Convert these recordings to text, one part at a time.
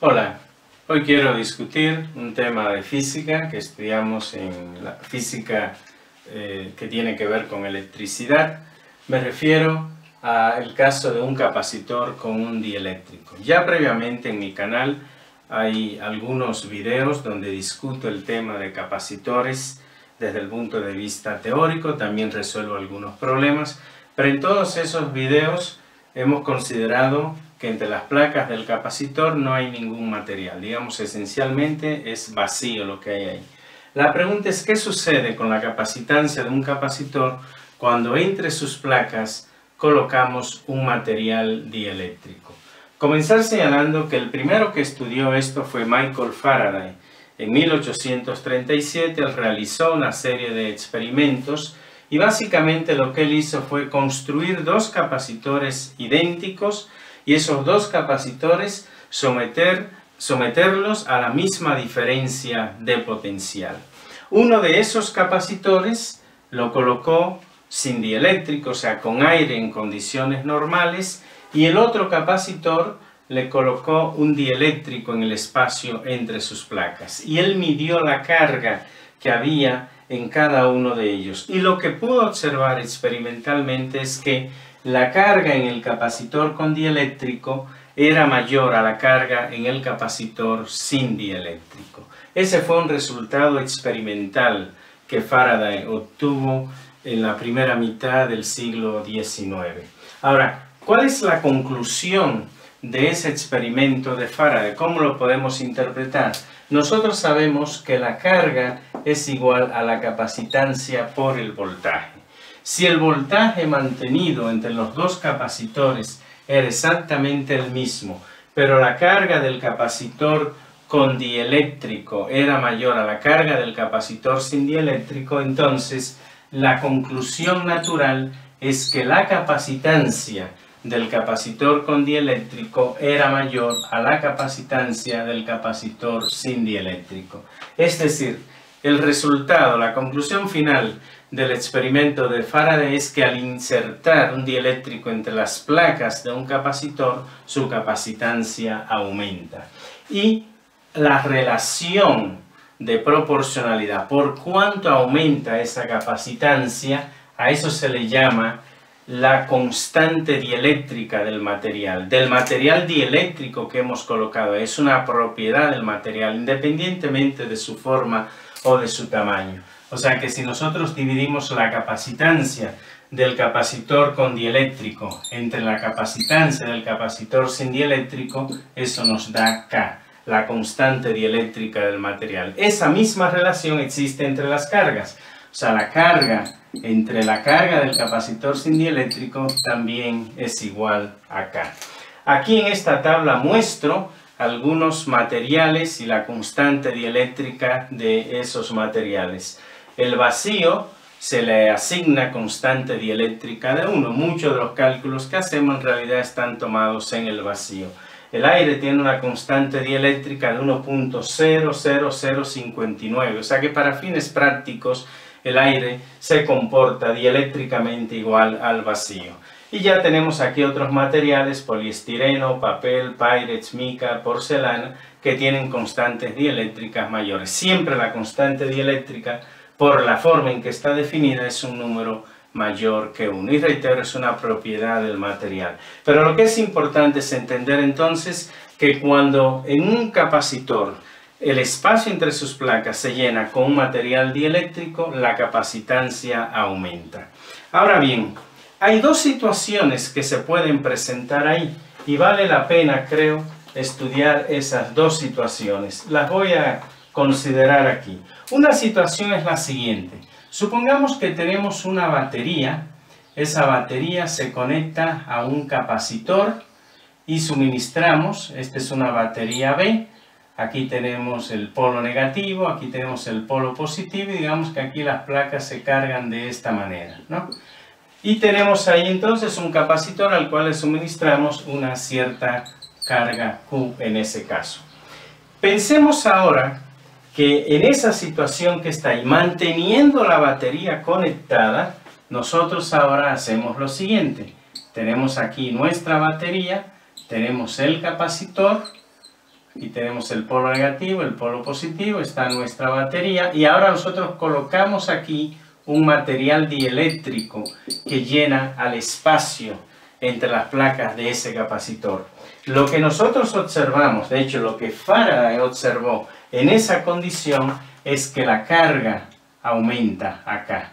Hola, hoy quiero discutir un tema de física que estudiamos en la física eh, que tiene que ver con electricidad. Me refiero al caso de un capacitor con un dieléctrico. Ya previamente en mi canal hay algunos videos donde discuto el tema de capacitores desde el punto de vista teórico, también resuelvo algunos problemas, pero en todos esos videos hemos considerado que entre las placas del capacitor no hay ningún material. Digamos, esencialmente es vacío lo que hay ahí. La pregunta es, ¿qué sucede con la capacitancia de un capacitor cuando entre sus placas colocamos un material dieléctrico? Comenzar señalando que el primero que estudió esto fue Michael Faraday. En 1837 él realizó una serie de experimentos y básicamente lo que él hizo fue construir dos capacitores idénticos y esos dos capacitores someter, someterlos a la misma diferencia de potencial. Uno de esos capacitores lo colocó sin dieléctrico, o sea, con aire en condiciones normales, y el otro capacitor le colocó un dieléctrico en el espacio entre sus placas. Y él midió la carga que había en cada uno de ellos. Y lo que pudo observar experimentalmente es que la carga en el capacitor con dieléctrico era mayor a la carga en el capacitor sin dieléctrico. Ese fue un resultado experimental que Faraday obtuvo en la primera mitad del siglo XIX. Ahora, ¿cuál es la conclusión de ese experimento de Faraday? ¿Cómo lo podemos interpretar? Nosotros sabemos que la carga es igual a la capacitancia por el voltaje. Si el voltaje mantenido entre los dos capacitores era exactamente el mismo, pero la carga del capacitor con dieléctrico era mayor a la carga del capacitor sin dieléctrico, entonces la conclusión natural es que la capacitancia del capacitor con dieléctrico era mayor a la capacitancia del capacitor sin dieléctrico. Es decir, el resultado, la conclusión final del experimento de Faraday es que al insertar un dieléctrico entre las placas de un capacitor, su capacitancia aumenta. Y la relación de proporcionalidad, por cuánto aumenta esa capacitancia, a eso se le llama la constante dieléctrica del material, del material dieléctrico que hemos colocado. Es una propiedad del material, independientemente de su forma o de su tamaño. O sea que si nosotros dividimos la capacitancia del capacitor con dieléctrico entre la capacitancia del capacitor sin dieléctrico, eso nos da K, la constante dieléctrica del material. Esa misma relación existe entre las cargas. O sea, la carga entre la carga del capacitor sin dieléctrico también es igual a K. Aquí en esta tabla muestro algunos materiales y la constante dieléctrica de esos materiales. El vacío se le asigna constante dieléctrica de 1. Muchos de los cálculos que hacemos en realidad están tomados en el vacío. El aire tiene una constante dieléctrica de 1.00059, o sea que para fines prácticos el aire se comporta dieléctricamente igual al vacío. Y ya tenemos aquí otros materiales, poliestireno, papel, pyrex, mica, porcelana, que tienen constantes dieléctricas mayores. Siempre la constante dieléctrica por la forma en que está definida es un número mayor que 1. Y reitero, es una propiedad del material. Pero lo que es importante es entender entonces que cuando en un capacitor el espacio entre sus placas se llena con un material dieléctrico, la capacitancia aumenta. Ahora bien, hay dos situaciones que se pueden presentar ahí y vale la pena, creo, estudiar esas dos situaciones. Las voy a considerar aquí. Una situación es la siguiente. Supongamos que tenemos una batería. Esa batería se conecta a un capacitor y suministramos, esta es una batería B, aquí tenemos el polo negativo, aquí tenemos el polo positivo y digamos que aquí las placas se cargan de esta manera. ¿no? Y tenemos ahí entonces un capacitor al cual le suministramos una cierta carga Q en ese caso. Pensemos ahora que en esa situación que está ahí, manteniendo la batería conectada, nosotros ahora hacemos lo siguiente. Tenemos aquí nuestra batería, tenemos el capacitor, y tenemos el polo negativo, el polo positivo, está nuestra batería y ahora nosotros colocamos aquí un material dieléctrico que llena al espacio entre las placas de ese capacitor. Lo que nosotros observamos, de hecho lo que Faraday observó en esa condición es que la carga aumenta acá.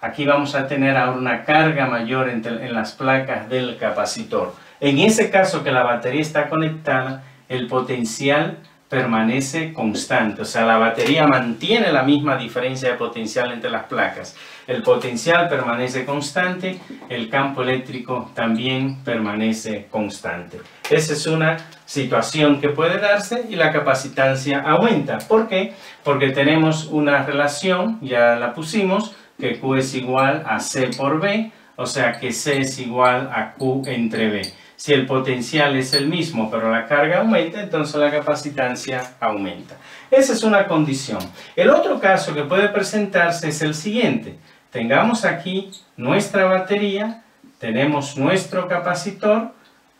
Aquí vamos a tener ahora una carga mayor en las placas del capacitor. En ese caso que la batería está conectada, el potencial permanece constante, o sea, la batería mantiene la misma diferencia de potencial entre las placas. El potencial permanece constante, el campo eléctrico también permanece constante. Esa es una situación que puede darse y la capacitancia aumenta. ¿Por qué? Porque tenemos una relación, ya la pusimos, que Q es igual a C por B, o sea que C es igual a Q entre B. Si el potencial es el mismo, pero la carga aumenta, entonces la capacitancia aumenta. Esa es una condición. El otro caso que puede presentarse es el siguiente. Tengamos aquí nuestra batería, tenemos nuestro capacitor,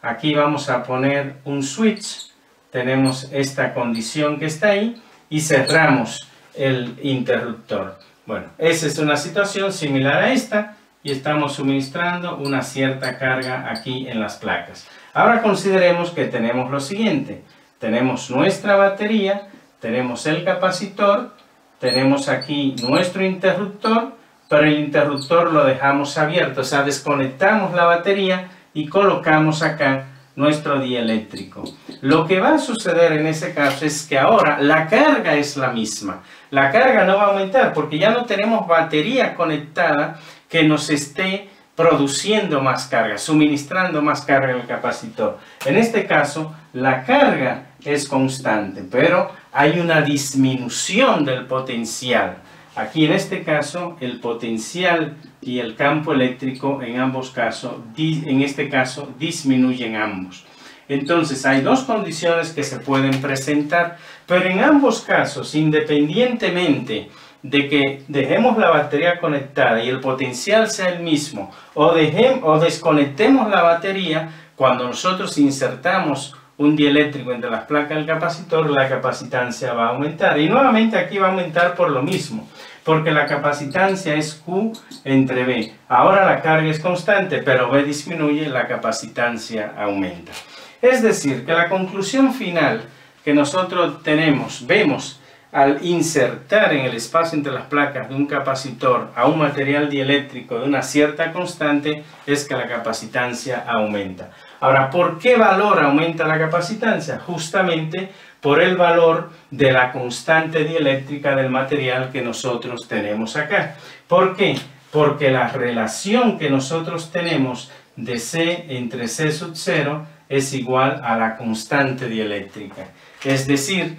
aquí vamos a poner un switch, tenemos esta condición que está ahí y cerramos el interruptor. Bueno, esa es una situación similar a esta, y estamos suministrando una cierta carga aquí en las placas. Ahora consideremos que tenemos lo siguiente. Tenemos nuestra batería, tenemos el capacitor, tenemos aquí nuestro interruptor, pero el interruptor lo dejamos abierto, o sea, desconectamos la batería y colocamos acá nuestro dieléctrico. Lo que va a suceder en ese caso es que ahora la carga es la misma. La carga no va a aumentar porque ya no tenemos batería conectada que nos esté produciendo más carga, suministrando más carga al capacitor. En este caso, la carga es constante, pero hay una disminución del potencial. Aquí en este caso, el potencial y el campo eléctrico en ambos casos, en este caso, disminuyen ambos. Entonces, hay dos condiciones que se pueden presentar, pero en ambos casos, independientemente de que dejemos la batería conectada y el potencial sea el mismo o, dejemos, o desconectemos la batería, cuando nosotros insertamos un dieléctrico entre las placas del capacitor, la capacitancia va a aumentar. Y nuevamente aquí va a aumentar por lo mismo, porque la capacitancia es Q entre B. Ahora la carga es constante, pero B disminuye, la capacitancia aumenta. Es decir, que la conclusión final que nosotros tenemos, vemos, al insertar en el espacio entre las placas de un capacitor a un material dieléctrico de una cierta constante es que la capacitancia aumenta. Ahora, ¿por qué valor aumenta la capacitancia? Justamente por el valor de la constante dieléctrica del material que nosotros tenemos acá. ¿Por qué? Porque la relación que nosotros tenemos de C entre C sub 0 es igual a la constante dieléctrica. Es decir,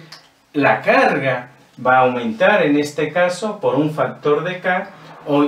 la carga va a aumentar en este caso por un factor de K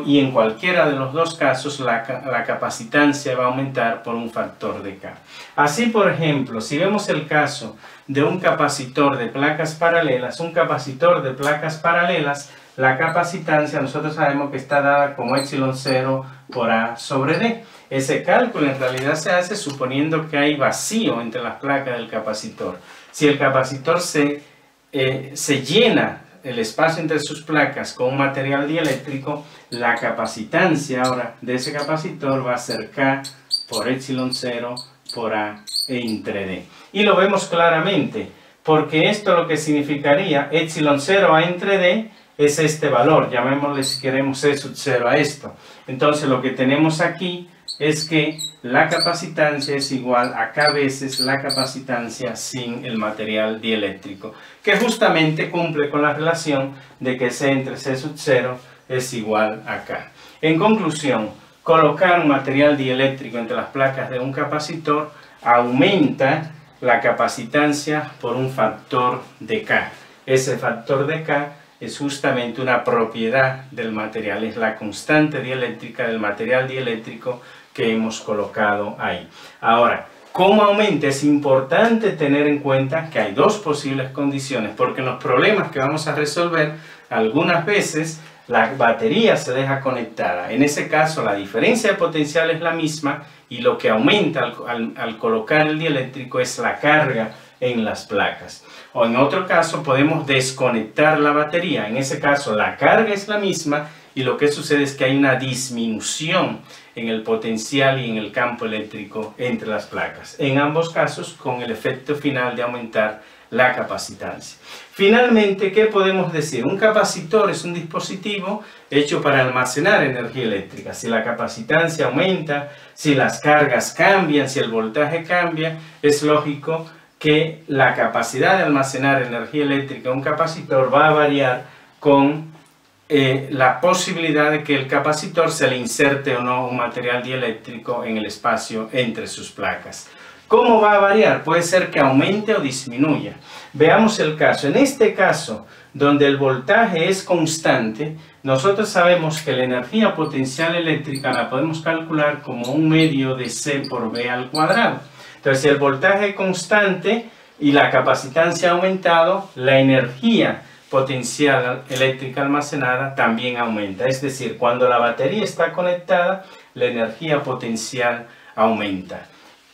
y en cualquiera de los dos casos la, capacitancia va a aumentar por un factor de K. Así, por ejemplo, si vemos el caso de un capacitor de placas paralelas, un capacitor de placas paralelas, la capacitancia nosotros sabemos que está dada como epsilon 0 por A sobre D. Ese cálculo en realidad se hace suponiendo que hay vacío entre las placas del capacitor. Si el capacitor se eh, se llena el espacio entre sus placas con un material dieléctrico, la capacitancia ahora de ese capacitor va a ser K por epsilon 0 por A entre D. Y lo vemos claramente, porque esto lo que significaría epsilon 0 A entre D es este valor, llamémosle si queremos E sub 0 a esto. Entonces lo que tenemos aquí es que la capacitancia es igual a K veces la capacitancia sin el material dieléctrico, que justamente cumple con la relación de que C entre C sub 0 es igual a K. En conclusión, colocar un material dieléctrico entre las placas de un capacitor aumenta la capacitancia por un factor de K. Ese factor de K es justamente una propiedad del material, es la constante dieléctrica del material dieléctrico que hemos colocado ahí. Ahora, ¿cómo aumenta? Es importante tener en cuenta que hay dos posibles condiciones, porque en los problemas que vamos a resolver, algunas veces la batería se deja conectada. En ese caso, la diferencia de potencial es la misma y lo que aumenta al, al colocar el dieléctrico es la carga en las placas. O en otro caso podemos desconectar la batería. En ese caso la carga es la misma y lo que sucede es que hay una disminución en el potencial y en el campo eléctrico entre las placas. En ambos casos con el efecto final de aumentar la capacitancia. Finalmente, ¿qué podemos decir? Un capacitor es un dispositivo hecho para almacenar energía eléctrica. Si la capacitancia aumenta, si las cargas cambian, si el voltaje cambia, es lógico que la capacidad de almacenar energía eléctrica un capacitor va a variar con eh, la posibilidad de que el capacitor se le inserte o no un material dieléctrico en el espacio entre sus placas. ¿Cómo va a variar? Puede ser que aumente o disminuya. Veamos el caso. En este caso, donde el voltaje es constante, nosotros sabemos que la energía potencial eléctrica la podemos calcular como un medio de C por V al cuadrado. Entonces, el voltaje constante y la capacitancia ha aumentado, la energía potencial eléctrica almacenada también aumenta. Es decir, cuando la batería está conectada, la energía potencial aumenta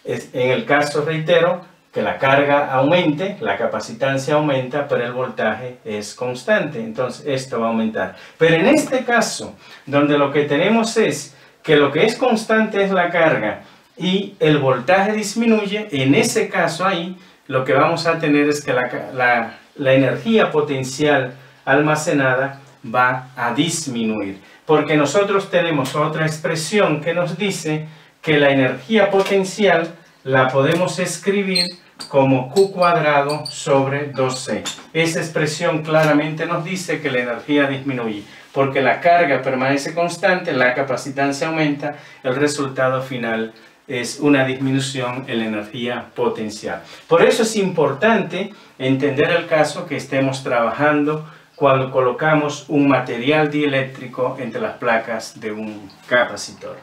en el caso, reitero, que la carga aumente, la capacitancia aumenta, pero el voltaje es constante. Entonces, esto va a aumentar. Pero en este caso, donde lo que tenemos es que lo que es constante es la carga y el voltaje disminuye, en ese caso ahí, lo que vamos a tener es que la, la energía potencial almacenada va a disminuir. Porque nosotros tenemos otra expresión que nos dice que la energía potencial la podemos escribir como Q cuadrado sobre 2C. Esa expresión claramente nos dice que la energía disminuye, porque la carga permanece constante, la capacitancia aumenta, el resultado final es una disminución en la energía potencial. Por eso es importante entender el caso que estemos trabajando cuando colocamos un material dieléctrico entre las placas de un capacitor.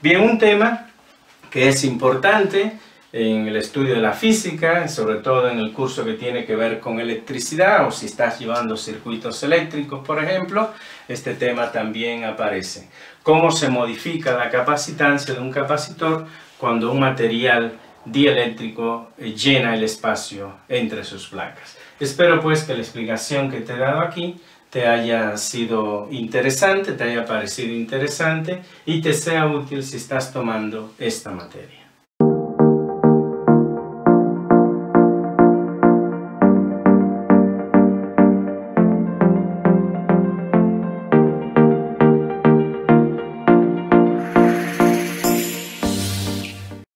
Bien, un tema que es importante en el estudio de la física, sobre todo en el curso que tiene que ver con electricidad o si estás llevando circuitos eléctricos, por ejemplo, este tema también aparece. Cómo se modifica la capacitancia de un capacitor cuando un material dieléctrico llena el espacio entre sus placas. Espero pues que la explicación que te he dado aquí te haya sido interesante, te haya parecido interesante y te sea útil si estás tomando esta materia.